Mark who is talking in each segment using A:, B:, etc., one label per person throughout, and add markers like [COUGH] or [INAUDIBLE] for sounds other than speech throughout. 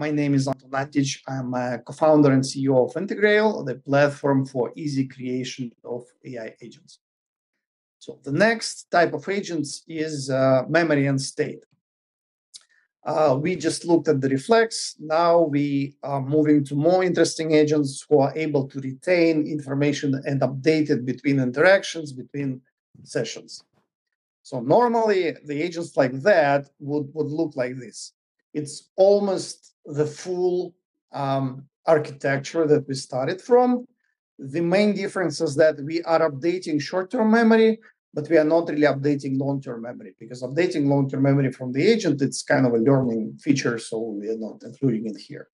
A: My name is Anton Antich. I'm a co-founder and CEO of Integrail, the platform for easy creation of AI agents. So the next type of agents is uh, memory and state. Uh, we just looked at the reflex. Now we are moving to more interesting agents who are able to retain information and update it between interactions, between sessions. So normally the agents like that would, would look like this. It's almost the full um, architecture that we started from. The main difference is that we are updating short-term memory but we are not really updating long-term memory because updating long-term memory from the agent, it's kind of a learning feature, so we are not including it here.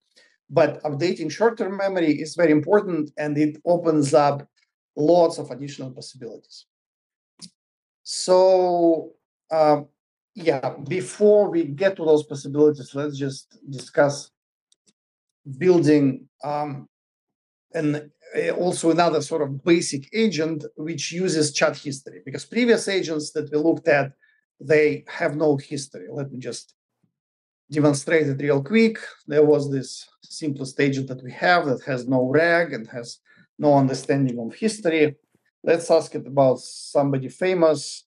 A: But updating short-term memory is very important and it opens up lots of additional possibilities. So uh, yeah, before we get to those possibilities, let's just discuss building um, an uh, also another sort of basic agent which uses chat history. Because previous agents that we looked at they have no history. Let me just demonstrate it real quick. There was this simplest agent that we have that has no rag and has no understanding of history. Let's ask it about somebody famous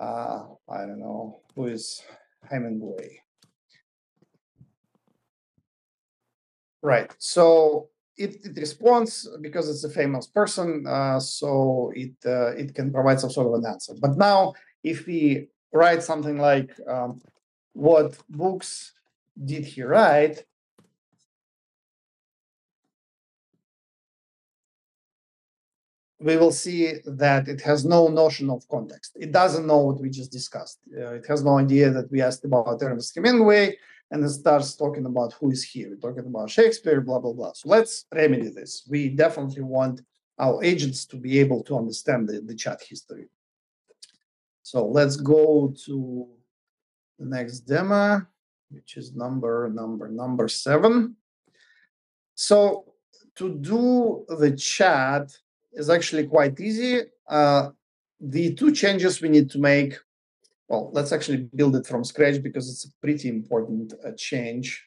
A: uh, i don't know who is hemingway right so it, it responds because it's a famous person, uh, so it uh, it can provide some sort of an answer. But now, if we write something like um, "What books did he write?" We will see that it has no notion of context. It doesn't know what we just discussed. Uh, it has no idea that we asked about Ernest Hemingway and it starts talking about who is here. We're talking about Shakespeare, blah, blah, blah. So let's remedy this. We definitely want our agents to be able to understand the, the chat history. So let's go to the next demo, which is number, number, number seven. So to do the chat is actually quite easy. Uh, the two changes we need to make well, let's actually build it from scratch because it's a pretty important uh, change.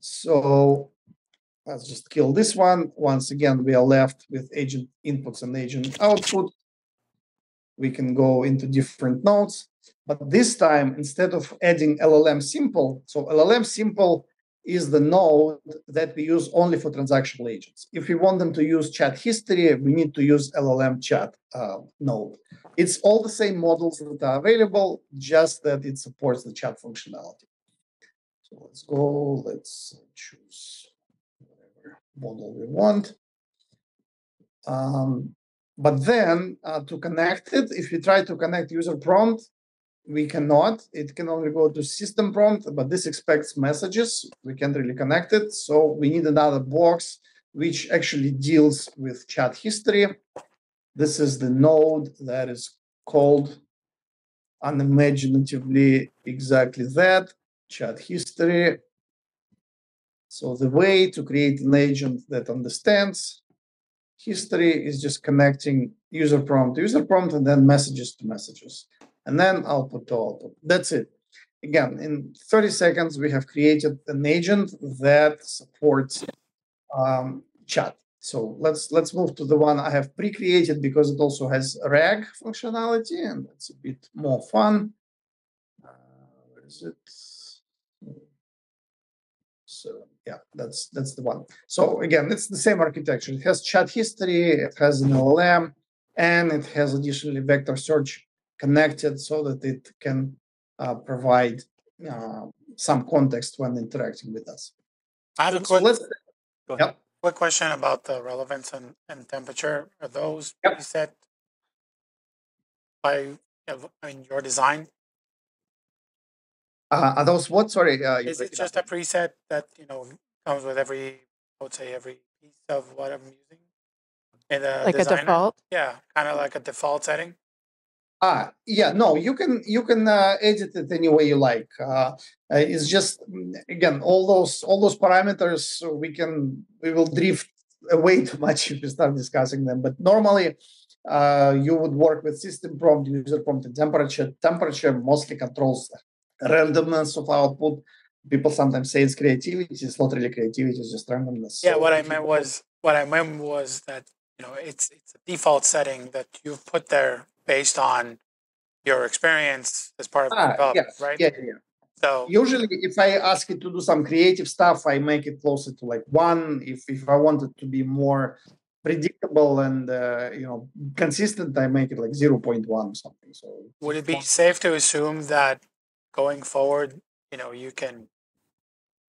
A: So let's just kill this one. Once again, we are left with agent inputs and agent output. We can go into different nodes, but this time, instead of adding LLM simple, so LLM simple is the node that we use only for transactional agents. If we want them to use chat history, we need to use LLM chat uh, node. It's all the same models that are available, just that it supports the chat functionality. So let's go, let's choose whatever model we want. Um, but then uh, to connect it, if we try to connect user prompt, we cannot. It can only go to system prompt, but this expects messages. We can't really connect it. So we need another box which actually deals with chat history. This is the node that is called unimaginatively exactly that, chat history. So the way to create an agent that understands history is just connecting user prompt to user prompt and then messages to messages and then output to output. That's it. Again, in 30 seconds, we have created an agent that supports um, chat. So let's let's move to the one I have pre-created because it also has RAG functionality and it's a bit more fun. Uh, where is it? So yeah, that's that's the one. So again, it's the same architecture. It has chat history, it has an LLM, and it has additionally vector search connected so that it can uh, provide uh, some context when interacting with us.
B: I have a quick, so yep. quick question about the relevance and, and temperature. Are those yep. preset by in your design?
A: Uh, are those what? Sorry, uh,
B: is it just a preset that you know comes with every, I would say, every piece of what I'm using?
C: In the like designer? a default?
B: Yeah, kind of like a default setting.
A: Ah, yeah, no, you can you can uh, edit it any way you like. Uh, uh it's just again all those all those parameters we can we will drift away [LAUGHS] too much if we start discussing them. But normally, uh, you would work with system prompt, user prompt, and temperature. Temperature mostly controls randomness of output. people sometimes say it's creativity. It's not really creativity. It's just randomness.
B: Yeah,
A: So
B: what I meant was, what I meant was that, you know, it's, it's a default setting that you've put there based on your experience as part of the
A: Ah,
B: development, right?
A: Yeah, yeah.
B: So,
A: Usually, if I ask it to do some creative stuff, I make it closer to like one. If if I want it to be more predictable and uh, you know consistent, I make it like zero point one or something. So
B: would it be safe to assume that going forward, you know, you can,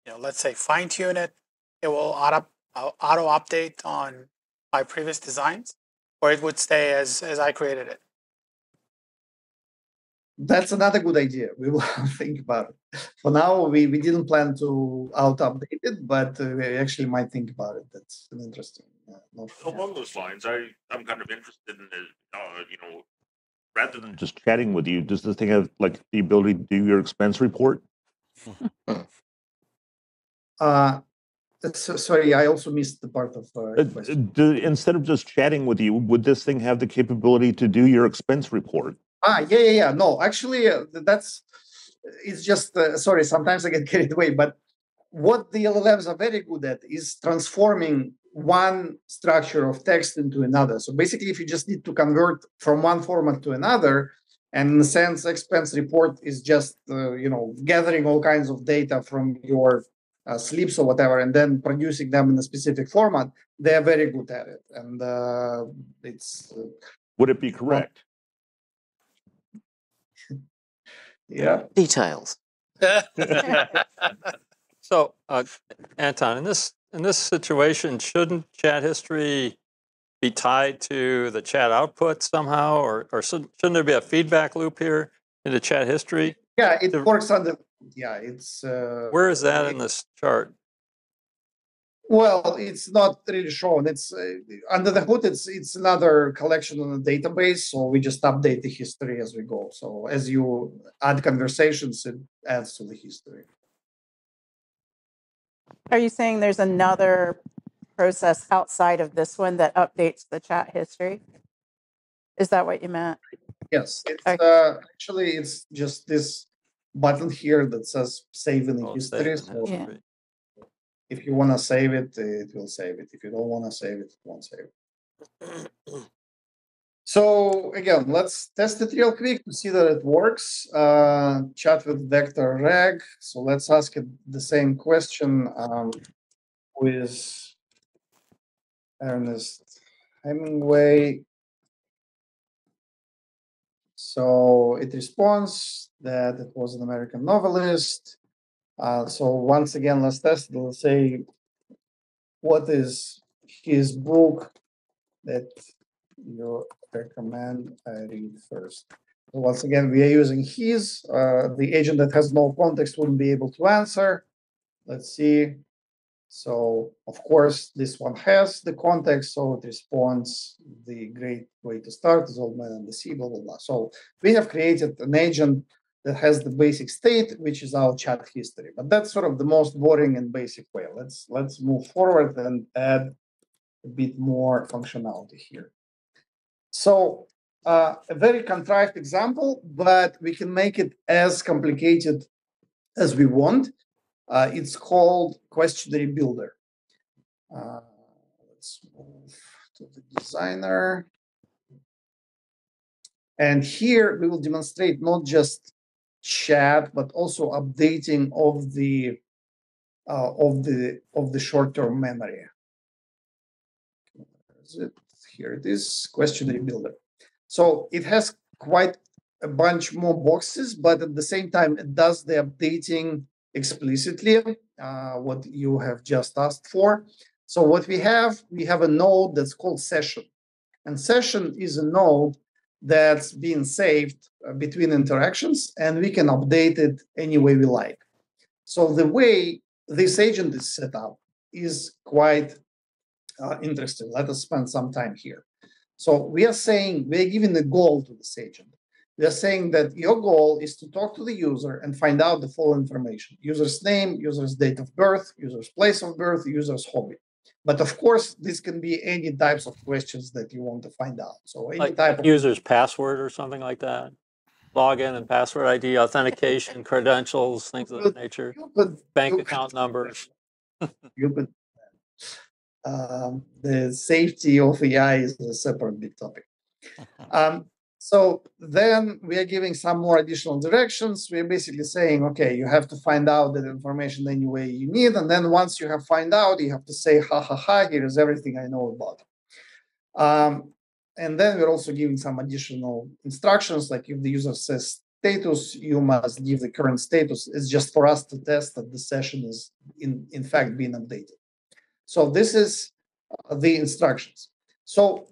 B: you know, let's say fine tune it, it will auto, auto update on my previous designs? Or it would stay as, as I created it?
A: That's another good idea. We will [LAUGHS] think about it. For now, we, we didn't plan to out update it, but uh, we actually might think about it. That's an interesting. Uh.
D: Along those lines, I, I'm kind of interested in, the, uh, you know, rather than just chatting with you, does this thing have like the ability to do your expense report? [LAUGHS]
A: Uh, so, sorry, I also missed the part of uh,
D: Uh, do, instead of just chatting with you, would this thing have the capability to do your expense report?
A: Ah, yeah, yeah, yeah. No, actually, uh, that's it's just uh, sorry. Sometimes I get [LAUGHS] carried away, but what the LLMs are very good at is transforming one structure of text into another. So basically, if you just need to convert from one format to another, and in a sense, expense report is just uh, you know gathering all kinds of data from your uh, slips or whatever, and then producing them in a specific format. They are very good at it, and uh, it's uh,
D: Would it be correct?
A: Yeah.
E: Details. [LAUGHS]
F: So, uh, Anton, in this in this situation, shouldn't chat history be tied to the chat output somehow, or or shouldn't shouldn't there be a feedback loop here into chat history?
A: Yeah, it
F: The-
A: works on the. Yeah, it's. Uh,
F: Where is that in this chart?
A: Well, it's not really shown. It's uh, under the hood. It's it's another collection on the database. So we just update the history as we go. So as you add conversations, it adds to the history.
C: Are you saying there's another process outside of this one that updates the chat history? Is that what you meant?
A: Yes, it's
C: Okay.
A: uh, actually it's just this button here that says save in the
F: Oh,
A: history.
F: save
A: So
F: in
C: Yeah.
A: If you want to save it, it will save it. If you don't want to save it, it won't save it. [CLEARS THROAT] So again, let's test it real quick to see that it works. Uh, chat with vector RAG. So let's ask it the same question um, with Ernest Hemingway. So it responds that it was an American novelist. Uh, so once again, let's test. it. Let's say, what is his book that you recommend I read first? So once again, we are using his. Uh, the agent that has no context wouldn't be able to answer. Let's see. So of course, this one has the context, so it responds. The great way to start is old man and the sea, blah blah blah. So we have created an agent that has the basic state, which is our chat history. But that's sort of the most boring and basic way. Let's let's move forward and add a bit more functionality here. So uh, a very contrived example, but we can make it as complicated as we want. Uh, it's called questionary builder. Uh, let's move to the designer. And here we will demonstrate not just chat, but also updating of the uh, of the of the short-term memory. It? Here it is, questionary builder. So it has quite a bunch more boxes, but at the same time, it does the updating explicitly, uh, what you have just asked for. So what we have, we have a node that's called session. And session is a node that's being saved between interactions, and we can update it any way we like. So the way this agent is set up is quite uh, interesting. Let us spend some time here. So we are saying we are giving a goal to this agent. We are saying that your goal is to talk to the user and find out the full information: user's name, user's date of birth, user's place of birth, user's hobby. But of course, this can be any types of questions that you want to find out. So any
F: Like
A: type of
F: user's password or something like that. Login and password ID, authentication, credentials, things of that nature, bank account numbers. [LAUGHS]
A: you Um, the safety of AI is a separate big topic. Um, so then we are giving some more additional directions. We're basically saying, okay, you have to find out that information any way you need. And then once you have find out, you have to say, ha ha ha, here is everything I know about. Um, and then we're also giving some additional instructions, like if the user says status, you must give the current status. It's just for us to test that the session is in, in fact being updated. So this is uh, the instructions. So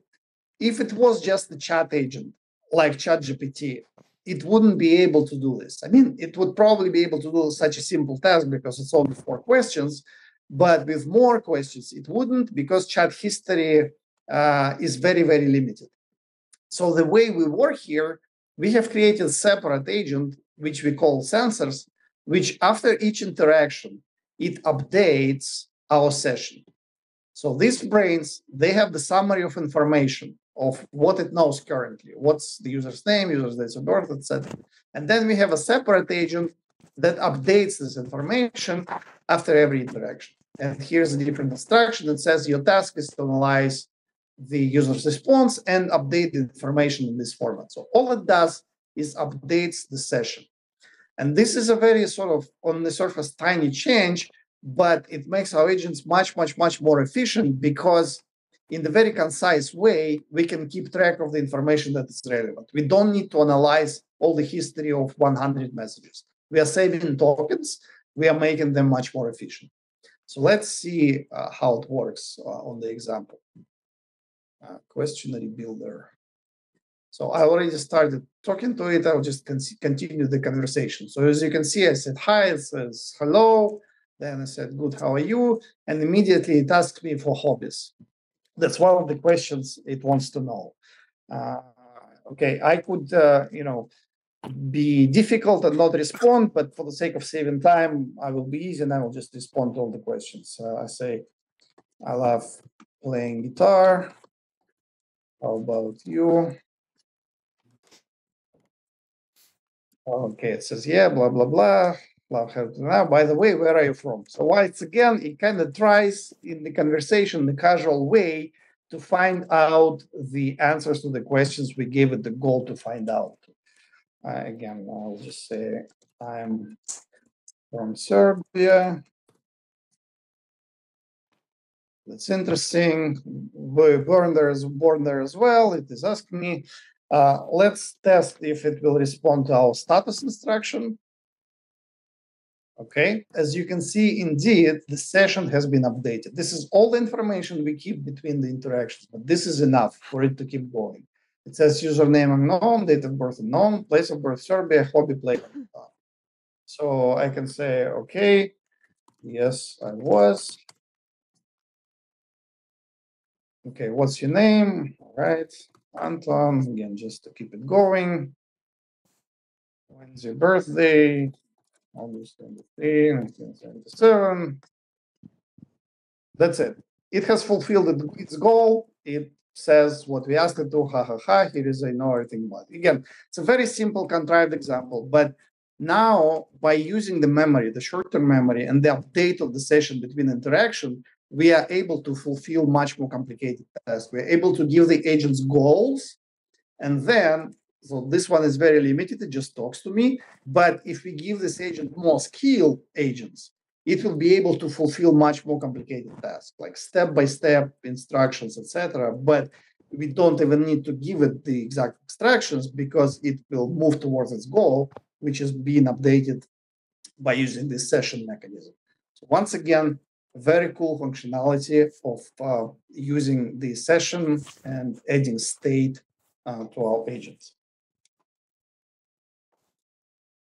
A: if it was just the chat agent, like ChatGPT, it wouldn't be able to do this. I mean, it would probably be able to do such a simple task because it's only four questions, but with more questions, it wouldn't because chat history uh, is very, very limited. So the way we work here, we have created separate agent, which we call sensors, which after each interaction, it updates our session. So these brains, they have the summary of information of what it knows currently, what's the user's name, user's date of birth, etc. And then we have a separate agent that updates this information after every interaction. And here's a different instruction that says your task is to analyze the user's response and update the information in this format. So all it does is updates the session. And this is a very sort of on the surface tiny change, but it makes our agents much, much, much more efficient because in the very concise way, we can keep track of the information that is relevant. We don't need to analyze all the history of 100 messages. We are saving tokens. We are making them much more efficient. So let's see uh, how it works uh, on the example. Questionnaire builder. So I already started talking to it. I'll just con- continue the conversation. So as you can see, I said hi, it says hello. Then I said, good, how are you? And immediately it asked me for hobbies. That's one of the questions it wants to know. Uh, okay, I could, uh, you know, be difficult and not respond, but for the sake of saving time, I will be easy and I will just respond to all the questions. Uh, I say, I love playing guitar. How about you? Okay, it says, yeah, blah, blah, blah. Now. By the way, where are you from? So once again, it kind of tries in the conversation, the casual way, to find out the answers to the questions we gave it the goal to find out. Uh, again, I'll just say I'm from Serbia. That's interesting. We're born there, as, born there as well. It is asking me. Uh, let's test if it will respond to our status instruction. Okay, as you can see, indeed, the session has been updated. This is all the information we keep between the interactions, but this is enough for it to keep going. It says username unknown, date of birth unknown, place of birth Serbia, hobby play. So I can say, okay, yes, I was. Okay, what's your name? All right, Anton, again, just to keep it going. When's your birthday? August 23, 1977. That's it. It has fulfilled its goal. It says what we asked it to, ha ha ha, here is I know everything about. Again, it's a very simple contrived example, but now by using the memory, the short-term memory and the update of the session between interaction, we are able to fulfill much more complicated tasks. We're able to give the agents goals and then so this one is very limited, it just talks to me. But if we give this agent more skilled agents, it will be able to fulfill much more complicated tasks, like step-by-step instructions, etc. But we don't even need to give it the exact instructions because it will move towards its goal, which is being updated by using this session mechanism. So once again, very cool functionality of uh, using the session and adding state uh, to our agents.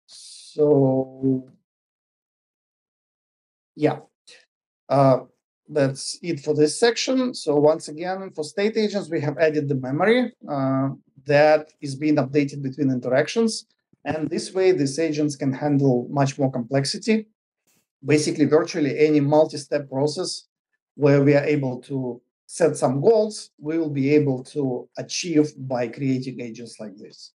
A: So, yeah, uh, that's it for this section. So once again, for state agents, we have added the memory uh, that is being updated between interactions. And this way, these agents can handle much more complexity. Basically, virtually any multi-step process where we are able to set some goals, we will be able to achieve by creating agents like this.